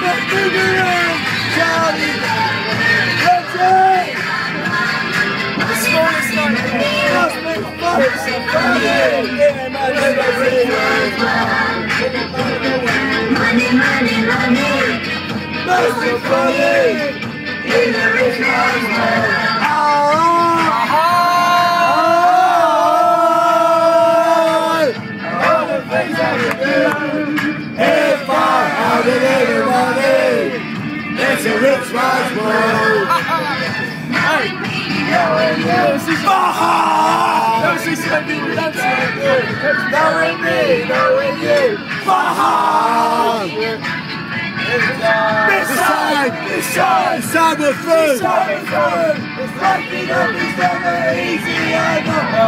but figure out Johnny. That's it. This morning's not just make money. Money, money, Money, money, money, money. That's so funny. It's a rich man's world. Knowing me, knowing you, Bahan! This side, this side, this side we're through. This side we're through. It's breaking up is never easy, I you.